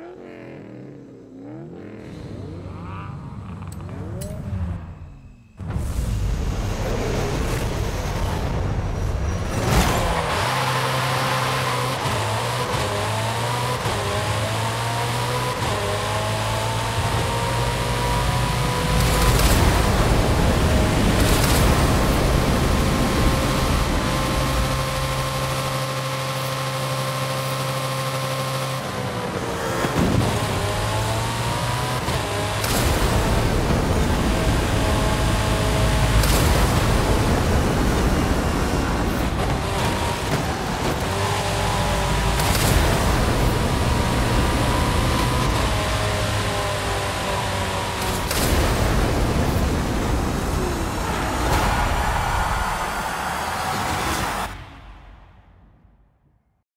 Mm-hmm.